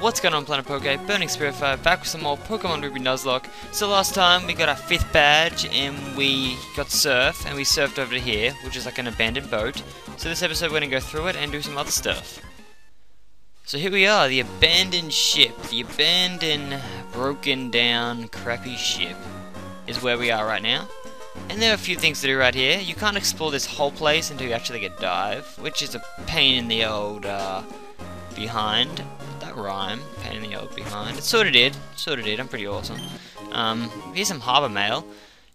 What's going on Planet Poke? Burning Spirit Fire back with some more Pokemon Ruby Nuzlocke. So last time we got our fifth badge and we got Surf and we surfed over to here, which is like an abandoned boat. So this episode we're going to go through it and do some other stuff. So here we are, the abandoned ship, the abandoned, broken down, crappy ship is where we are right now. And there are a few things to do right here. You can't explore this whole place until you actually get dive, which is a pain in the old uh, behind rhyme, pain in the old behind. It sort of did, sort of did, I'm pretty awesome. Um, here's some Harbor Mail.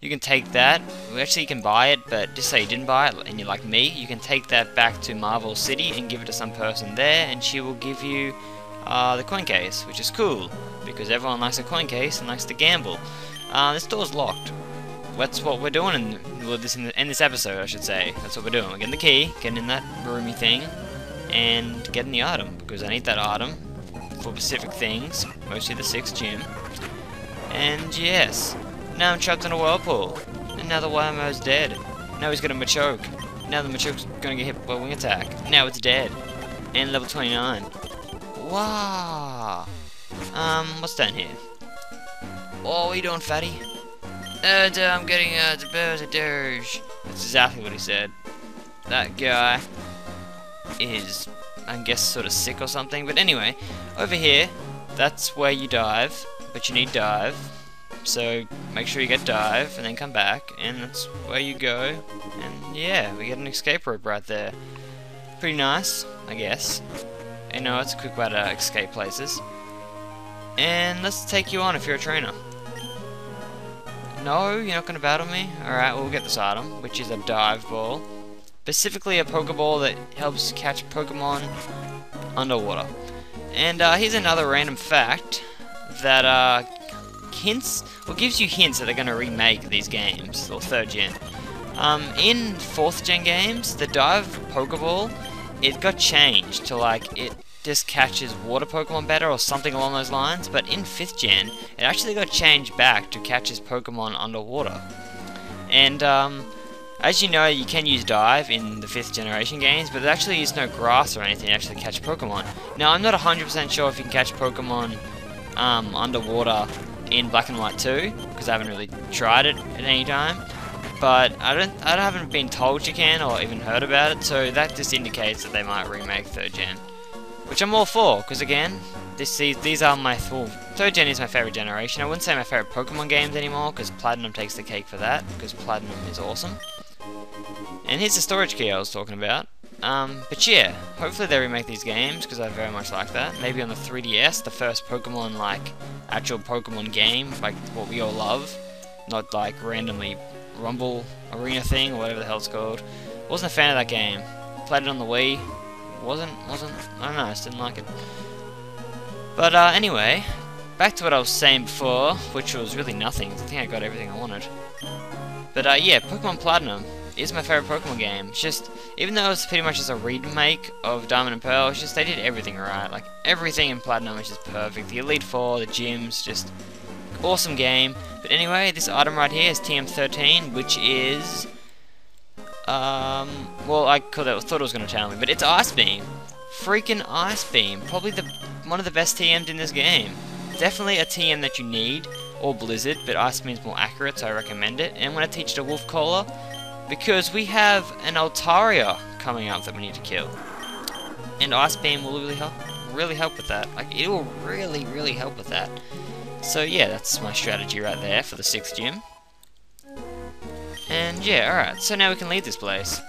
You can take that, actually you can buy it, but just say you didn't buy it and you're like me, you can take that back to Mauville City and give it to some person there and she will give you uh, the coin case, which is cool, because everyone likes a coin case and likes to gamble. Uh, this door's locked. That's what we're doing in, well, this in, the, in this episode, I should say. That's what we're doing. We're getting the key, getting in that roomy thing, and getting the item, because I need that item for specific things, mostly the 6th gym. And yes, now I'm trapped in a whirlpool. And now the Wyrmo's dead. Now he's got a Machoke. Now the Machoke's gonna get hit by a wing attack. Now it's dead. And level 29. Wow. Um, what's down here? Oh, what are you doing, fatty? Uh, I'm getting, uh, the bears a dirge. That's exactly what he said. That guy is I guess sort of sick or something. But anyway, over here, that's where you dive, but you need dive. So make sure you get dive and then come back, and that's where you go. And yeah, we get an escape rope right there. Pretty nice, I guess. I know it's a quick way to escape places. And let's take you on if you're a trainer. No, you're not going to battle me? Alright, we'll get this item, which is a dive ball specifically a Pokeball that helps catch Pokemon underwater. And uh, here's another random fact that uh, hints, well, gives you hints that they're going to remake these games, or third gen. Um, in fourth gen games, the dive Pokeball, it got changed to like it just catches water Pokemon better or something along those lines. But in fifth gen, it actually got changed back to catches Pokemon underwater. And um, as you know, you can use Dive in the 5th generation games, but there actually is no grass or anything to actually catch Pokemon. Now, I'm not 100% sure if you can catch Pokemon um, underwater in Black and White 2, because I haven't really tried it at any time. But I don't, I haven't been told you can, or even heard about it, so that just indicates that they might remake 3rd gen. Which I'm all for, because again, this, these are my full. Third gen is my favorite generation. I wouldn't say my favorite Pokemon games anymore, because Platinum takes the cake for that, because Platinum is awesome. And here's the storage key I was talking about. Um, but yeah, hopefully they remake these games, because I very much like that. Maybe on the 3DS, the first Pokemon, like, actual Pokemon game, like what we all love. Not like randomly Rumble Arena thing, or whatever the hell it's called. Wasn't a fan of that game. Played it on the Wii. Wasn't, wasn't, I don't know, I just didn't like it. But uh, anyway, back to what I was saying before, which was really nothing. I think I got everything I wanted. But uh, yeah, Pokemon Platinum is my favorite Pokemon game. It's just, even though it's pretty much just a remake of Diamond and Pearl, it's just they did everything right. Like, everything in Platinum is just perfect. The Elite Four, the gyms, just awesome game. But anyway, this item right here is TM13, which is... Um, well, I thought it was going to tell me, but it's Ice Beam. Freaking Ice Beam. Probably the one of the best TMs in this game. Definitely a TM that you need, or Blizzard, but Ice Beam's more accurate, so I recommend it. And when to teach it to Wolf Caller, because we have an Altaria coming up that we need to kill. And Ice Beam will really help, really help with that. Like, it will really, really help with that. So yeah, that's my strategy right there for the 6th gym. And yeah, alright, so now we can leave this place.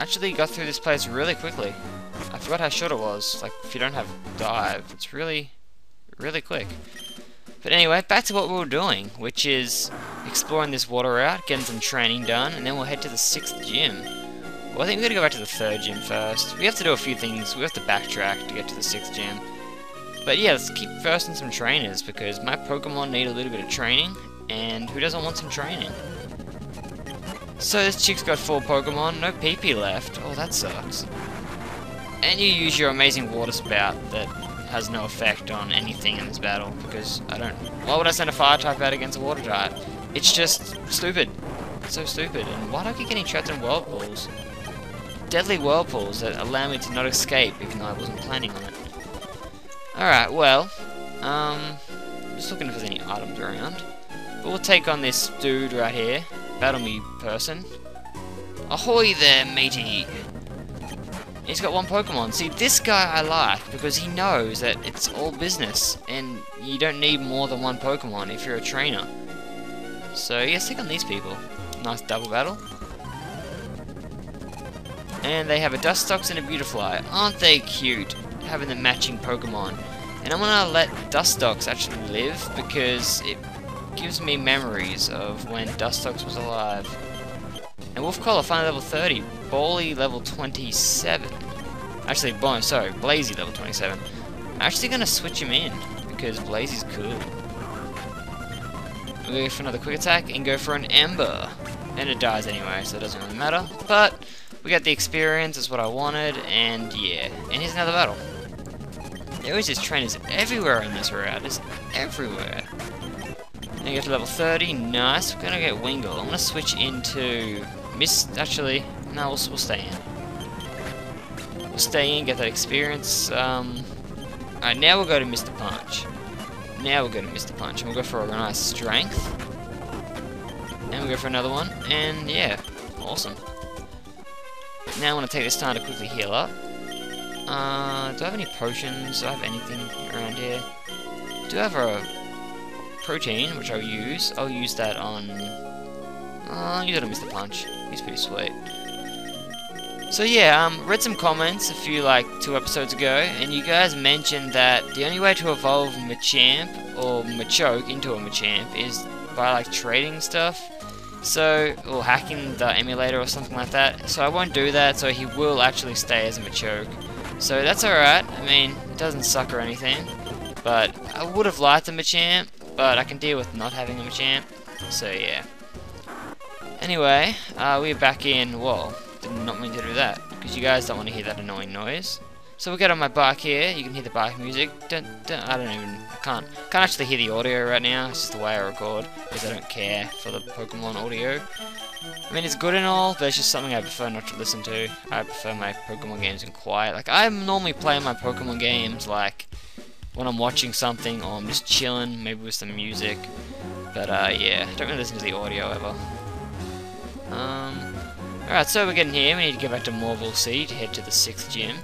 Actually got through this place really quickly. I forgot how short it was. Like, if you don't have dive, it's really, really quick. But anyway, back to what we were doing, which is exploring this water route, getting some training done, and then we'll head to the 6th gym. Well, I think we're to go back to the 3rd gym first. We have to do a few things. We have to backtrack to get to the 6th gym. But yeah, let's keep first some trainers, because my Pokemon need a little bit of training, and who doesn't want some training? So this chick's got four Pokemon, no PP left. Oh, that sucks. And you use your amazing water spout that has no effect on anything in this battle because I don't. Why would I send a fire type out against a water type? It's just stupid. It's so stupid. And why do I keep getting trapped in whirlpools? Deadly whirlpools that allow me to not escape even though I wasn't planning on it. Alright, well, um, just looking if there's any items around. But we'll take on this dude right here. Battle me person. Ahoy there, matey! He's got one Pokemon. See, this guy I like because he knows that it's all business and you don't need more than one Pokemon if you're a trainer. So, yeah, take on these people. Nice double battle. And they have a Dustox and a Beautifly. Aren't they cute? Having the matching Pokemon. And I'm gonna let Dustox actually live because it gives me memories of when Dustox was alive. And Wolfcollar finally level 30. Bally level 27. Actually, boy, sorry, Blazy level 27. I'm actually gonna switch him in because Blazy's cool. We'll go for another quick attack and go for an Ember. And it dies anyway, so it doesn't really matter. But we got the experience, is what I wanted, and yeah. And here's another battle. There is just trainers everywhere in this route, just everywhere. And you get to level 30, nice. We're gonna get Wingull. I'm gonna switch into Mist. Actually, no, we'll, we'll stay in. We'll stay in, get that experience. Um, Alright, now we'll go to Mr. Punch. Now we'll go to Mr. Punch, and we'll go for a nice Strength. And we'll go for another one, and yeah, awesome. Now I want to take this time to quickly heal up. Uh, do I have any potions? Do I have anything around here? Do I have a protein, which I'll use? I'll use that on... Uh, I'll use it on Mr. Punch. He's pretty sweet. So yeah, um, read some comments a few like two episodes ago, and you guys mentioned that the only way to evolve Machamp or Machoke into a Machamp is by like trading stuff. So, or hacking the emulator or something like that. So I won't do that, so he will actually stay as a Machoke. So that's alright, I mean, it doesn't suck or anything. But I would have liked a Machamp, but I can deal with not having a Machamp. So yeah. Anyway, uh, we're back in, well, did not mean to do that, because you guys don't want to hear that annoying noise. So we'll get on my bike here, you can hear the bike music. Dun, dun, I don't even, I can't, can't actually hear the audio right now, it's just the way I record, because I don't care for the Pokemon audio. I mean, it's good and all, but it's just something I prefer not to listen to. I prefer my Pokemon games in quiet. Like, I'm normally playing my Pokemon games, like, when I'm watching something, or I'm just chilling, maybe with some music. But, uh, yeah, don't really listen to the audio ever. Um, alright, so we're getting here, we need to go back to Mauville City to head to the 6th gym.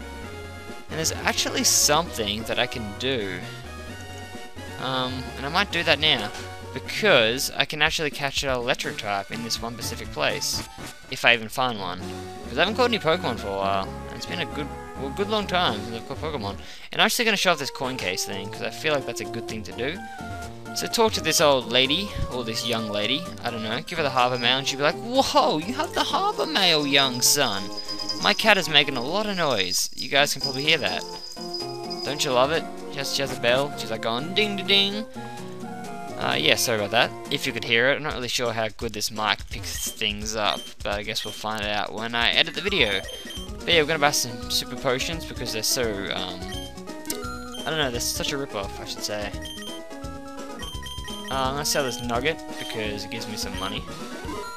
And there's actually something that I can do. Um, and I might do that now. Because I can actually catch an electric type in this one specific place. If I even find one. Because I haven't caught any Pokemon for a while. And it's been a good, well, good long time since I've caught Pokemon. And I'm actually going to show off this coin case thing. Because I feel like that's a good thing to do. So talk to this old lady, or this young lady, I don't know, give her the harbour mail and she'll be like, Whoa, you have the harbour mail, young son. My cat is making a lot of noise. You guys can probably hear that. Don't you love it? Has, she has a bell. She's like going ding ding ding. Uh, yeah, sorry about that. If you could hear it, I'm not really sure how good this mic picks things up, but I guess we'll find out when I edit the video. But yeah, we're gonna buy some super potions because they're so, um, I don't know, they're such a rip-off, I should say. Uh, I'm gonna sell this nugget because it gives me some money.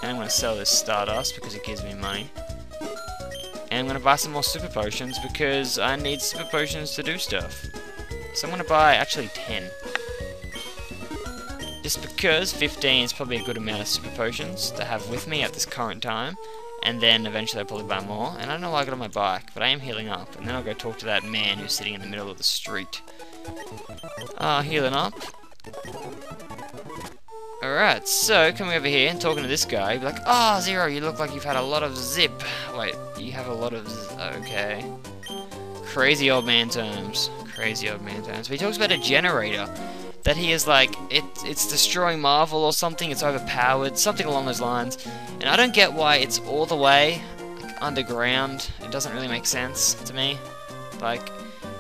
And I'm gonna sell this stardust because it gives me money. And I'm going to buy some more super potions because I need super potions to do stuff. So I'm going to buy actually 10. Just because 15 is probably a good amount of super potions to have with me at this current time. And then eventually I'll probably buy more. And I don't know why I got on my bike, but I am healing up. And then I'll go talk to that man who's sitting in the middle of the street. Uh, healing up. Alright, so coming over here and talking to this guy, be like, Ah, oh, Zero, you look like you've had a lot of zip. Wait, you have a lot of okay. Crazy old man terms. Crazy old man terms. But he talks about a generator. That he is like, it, it's destroying Mauville or something, it's overpowered, something along those lines. And I don't get why it's all the way like, underground. It doesn't really make sense to me. Like,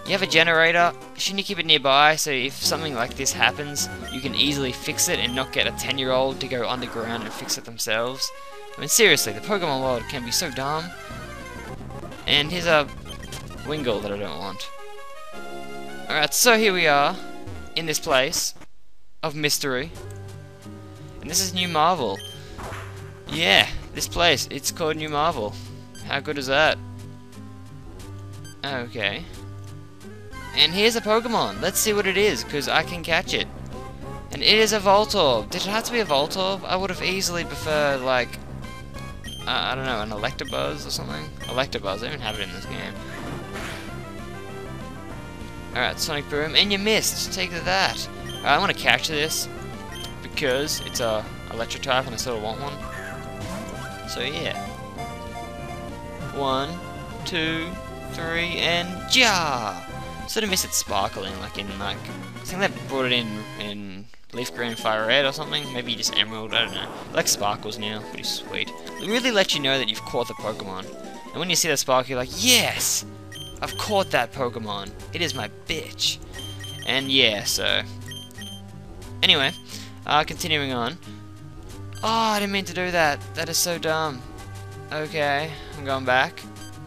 you have a generator, shouldn't you keep it nearby so if something like this happens, you can easily fix it and not get a 10 year old to go underground and fix it themselves? I mean seriously, the Pokemon world can be so dumb. And here's a Wingull that I don't want. Alright, so here we are, in this place of mystery. And this is New Mauville. Yeah, this place, it's called New Mauville. How good is that? Okay. And here's a Pokemon. Let's see what it is, because I can catch it. And it is a Voltorb. Did it have to be a Voltorb? I would have easily preferred, like, uh, I don't know, an Electabuzz or something? Electabuzz, I don't even have it in this game. Alright, Sonic Boom, and you missed! Take that! Right, I want to catch this, because it's a electric type and I sort of want one. So yeah. One, two, three, and ja! Sort of miss it sparkling, like in like I think they brought it in in leaf green, fire red or something. Maybe just emerald. I don't know. like sparkles now. Pretty sweet. It really lets you know that you've caught the Pokemon. And when you see that sparkle, you're like, yes, I've caught that Pokemon. It is my bitch. And yeah, so anyway, uh, continuing on. Oh, I didn't mean to do that. That is so dumb. Okay, I'm going back.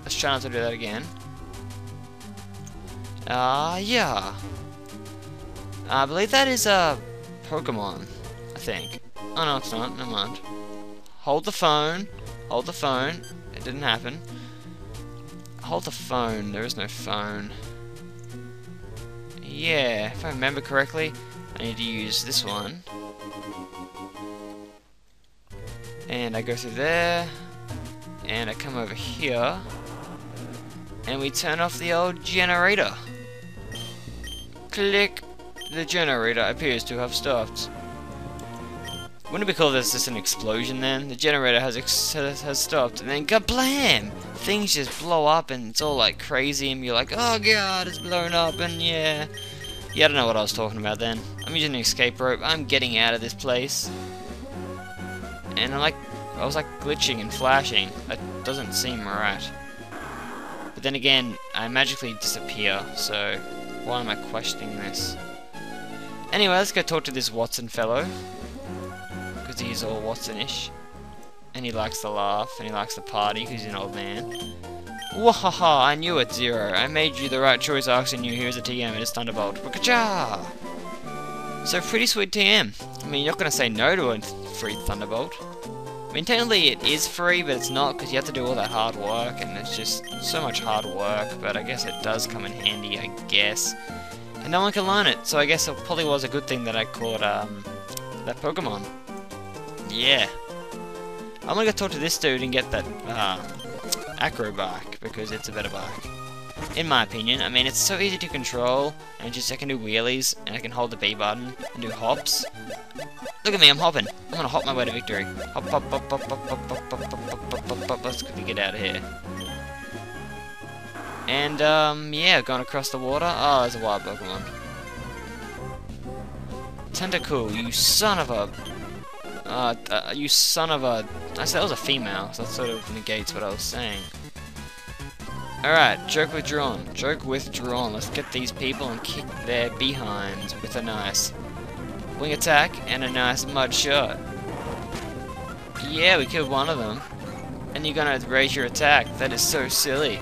Let's try not to do that again. Ah, uh, yeah. I believe that is a Pokemon, I think. Oh no, it's not. Never mind. Hold the phone. Hold the phone. It didn't happen. Hold the phone. There is no phone. Yeah, if I remember correctly, I need to use this one. And I go through there. And I come over here. And we turn off the old generator. Click. The generator appears to have stopped. Wouldn't it be cool if there's just an explosion then? The generator has has stopped, and then kablam! Things just blow up, and it's all like crazy, and you're like, oh god, it's blown up, and yeah. Yeah, I don't know what I was talking about then. I'm using an escape rope. I'm getting out of this place. And I'm like, I was like glitching and flashing. That doesn't seem right. But then again, I magically disappear, so why am I questioning this? Anyway, let's go talk to this Wattson fellow. Because he's all Wattson-ish. And he likes to laugh, and he likes to party, because he's an old man. Wahaha, I knew it, Zero. I made you the right choice asking you here's a TM, and it is Thunderbolt. Wakacha! So, pretty sweet TM. I mean, you're not going to say no to a free Thunderbolt. I mean, technically it is free, but it's not, because you have to do all that hard work, and it's just so much hard work, but I guess it does come in handy, I guess and no one can learn it. So I guess it probably was a good thing that I caught um, that Pokemon. Yeah. I'm gonna go talk to this dude and get that uh, Acro Bike, because it's a better bark. In my opinion, I mean, it's so easy to control, and just I can do wheelies, and I can hold the B button, and do hops. Look at me, I'm hopping. I'm gonna hop my way to victory. Hop, hop, hop, hop, hop, hop, hop, hop, hop, hop, hop. Let's get out of here. And, um, yeah, going across the water. Oh, there's a wild Pokemon. Tentacool, you son of a... Uh, uh, you son of a... I said that was a female, so that sort of negates what I was saying. Alright, joke withdrawn. Joke withdrawn. Let's get these people and kick their behinds with a nice wing attack and a nice mud shot. Yeah, we killed one of them. And you're gonna raise your attack. That is so silly.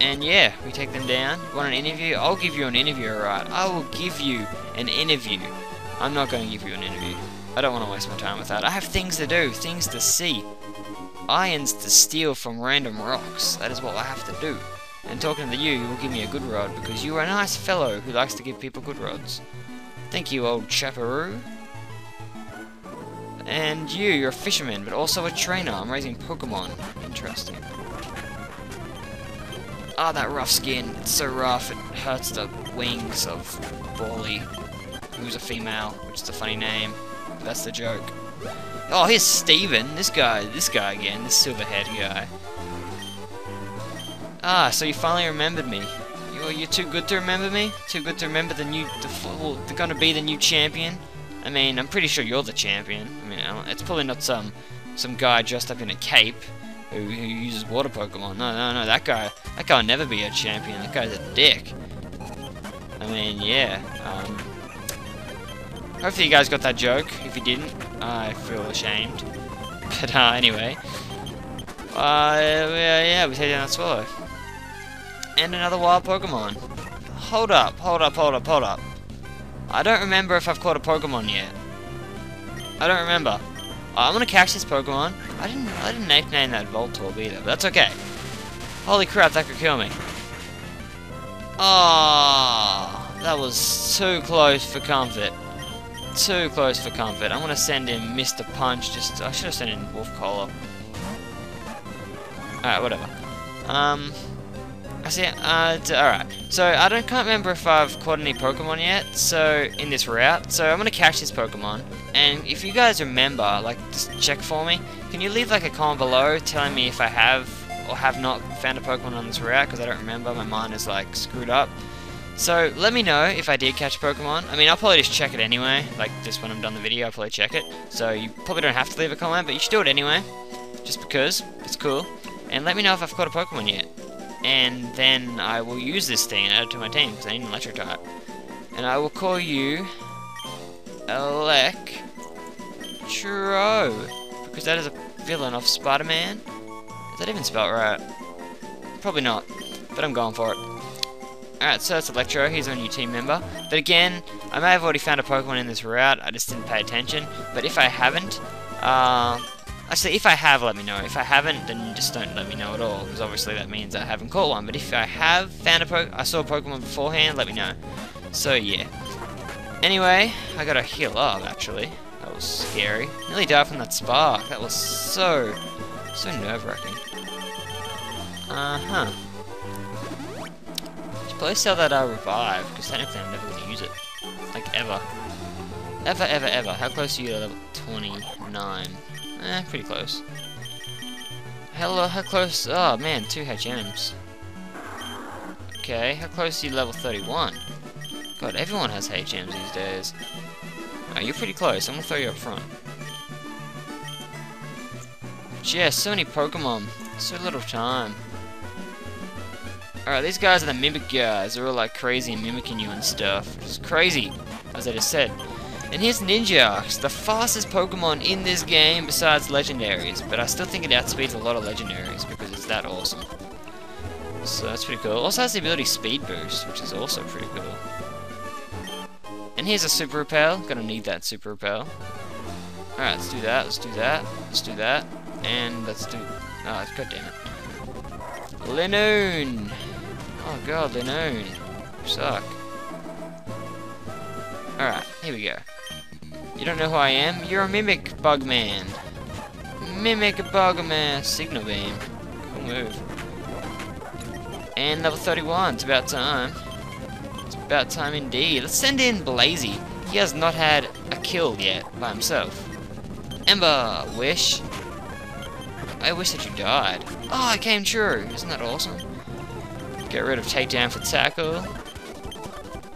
And yeah, we take them down. Want an interview? I'll give you an interview, alright? I will give you an interview. I'm not going to give you an interview. I don't want to waste my time with that. I have things to do, things to see. Irons to steal from random rocks. That is what I have to do. And talking to you, you will give me a good rod, because you are a nice fellow who likes to give people good rods. Thank you, old chaparoo. And you, you're a fisherman, but also a trainer. I'm raising Pokemon. Interesting. Ah, that rough skin. It's so rough, it hurts the wings of Brawly, who's a female, which is a funny name. That's the joke. Oh, here's Steven. This guy, this guy again, this silver-haired guy. Ah, so you finally remembered me. You're, you're too good to remember me? Too good to remember the new, the, well, they're gonna be the new champion? I mean, I'm pretty sure you're the champion. I mean, it's probably not some, some guy dressed up in a cape who, who uses water Pokemon. No, no, no, that guy, that guy will never be a champion. That guy's a dick. I mean, yeah. Um, hopefully you guys got that joke. If you didn't, I feel ashamed. But uh, anyway, uh, yeah, yeah, we take down that Swallow. And another wild Pokemon. Hold up, hold up, hold up, hold up. I don't remember if I've caught a Pokemon yet. I don't remember. I'm gonna catch this Pokemon. I didn't I didn't nickname that Voltorb either, but that's okay. Holy crap, that could kill me. Oh, that was too close for comfort. Too close for comfort. I'm gonna send in Mr. Punch. Just I should have sent in Wolf Collar. Alright, whatever. Um, I see. Uh, alright. So I don't can't remember if I've caught any Pokemon yet. So in this route, so I'm gonna catch this Pokemon. And if you guys remember, like, just check for me. Can you leave like a comment below telling me if I have or have not found a Pokemon on this route? Because I don't remember. My mind is like screwed up. So let me know if I did catch Pokemon. I mean, I'll probably just check it anyway. Like just when I'm done the video, I'll probably check it. So you probably don't have to leave a comment, but you should do it anyway, just because it's cool. And let me know if I've caught a Pokemon yet and then I will use this thing and add it to my team because I need an electric type. And I will call you Electro because that is a villain of Spider-Man. Is that even spelled right? Probably not, but I'm going for it. Alright, so that's Electro, he's our new team member. But again, I may have already found a Pokemon in this route, I just didn't pay attention. But if I haven't, uh, Actually, if I have, let me know. If I haven't, then just don't let me know at all, because obviously that means I haven't caught one. But if I have found a po I saw a Pokemon beforehand, let me know. So, yeah. Anyway, I gotta heal up, actually. That was scary. Nearly died from that spark. That was so, so nerve-wracking. Uh-huh. Should probably sell that uh, revive, because technically I'm never gonna use it. Like, ever. Ever, ever, ever. How close are you to level 29? Eh, pretty close. Hello, how close? Oh man, two HMs. Okay, how close are you level 31? God, everyone has HMs these days. Oh, you're pretty close. I'm gonna throw you up front. But yeah, so many Pokemon. So little time. Alright, these guys are the Mimic guys. They're all like crazy and mimicking you and stuff. It's crazy, as I just said. And here's Ninjask, the fastest Pokemon in this game besides legendaries, but I still think it outspeeds a lot of legendaries because it's that awesome. So that's pretty cool. Also has the ability Speed Boost, which is also pretty cool. And here's a Super Repel. Gonna need that Super Repel. Alright, let's do that, let's do that, let's do that, and let's do... Oh, god damn it. Linoone! Oh god, Linoone. You suck. Alright, here we go. You don't know who I am? You're a Mimic Bugman. Mimic Bugman. Signal Beam. Cool move. And level 31. It's about time. It's about time indeed. Let's send in Blazy. He has not had a kill yet by himself. Ember, wish. I wish that you died. Oh, it came true. Isn't that awesome? Get rid of takedown for tackle.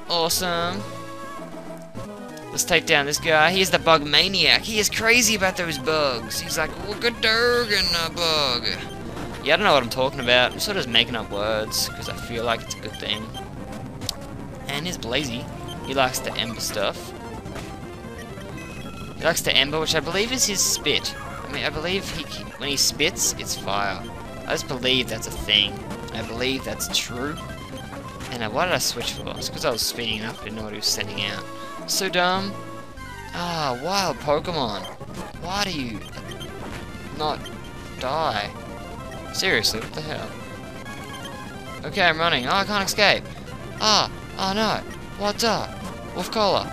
Awesome. Let's take down this guy. He is the bug maniac. He is crazy about those bugs. He's like, look at Durgan, a bug. Yeah, I don't know what I'm talking about. I'm sort of just making up words because I feel like it's a good thing. And here's Blazy. He likes to ember stuff. He likes to ember, which I believe is his spit. I mean, I believe he, when he spits, it's fire. I just believe that's a thing. I believe that's true. And why did I switch for? It's because I was speeding up. and know what he was sending out. So dumb. Ah, wild Pokemon. Why do you not die? Seriously, what the hell? Okay, I'm running. Oh, I can't escape. Ah, oh no. What's up? Wolf Collar.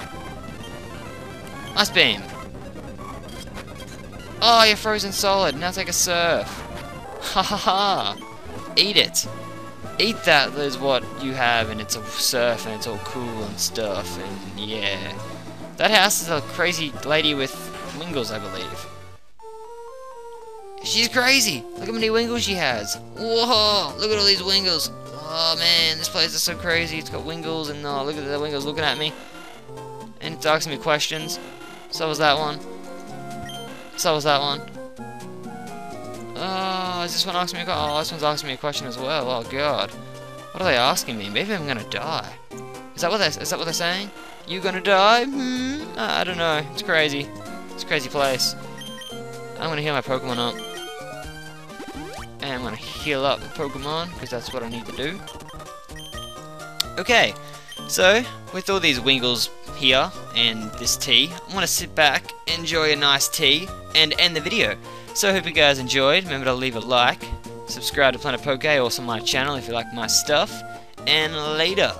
Ice Beam. Oh, you're frozen solid. Now take a surf. Ha ha ha. Eat it eat that is what you have and it's a surf and it's all cool and stuff and yeah. That house is a crazy lady with Wingulls, I believe. She's crazy! Look how many Wingulls she has! Whoa! Look at all these Wingulls! Oh man, this place is so crazy. It's got Wingulls and oh, look at the Wingulls looking at me. And it's asking me questions. So was that one. So was that one. Oh, is this one asking me a question? Oh, this one's asking me a question as well. Oh, God. What are they asking me? Maybe I'm gonna die. Is that what they is that what they're saying? You gonna die? Hmm? I don't know. It's crazy. It's a crazy place. I'm gonna heal my Pokemon up. And I'm gonna heal up the Pokemon, because that's what I need to do. Okay, so, with all these Wingulls here, and this tea, I'm gonna sit back, enjoy a nice tea, and end the video. So I hope you guys enjoyed. Remember to leave a like, subscribe to Planet Poke, also my channel if you like my stuff. and later.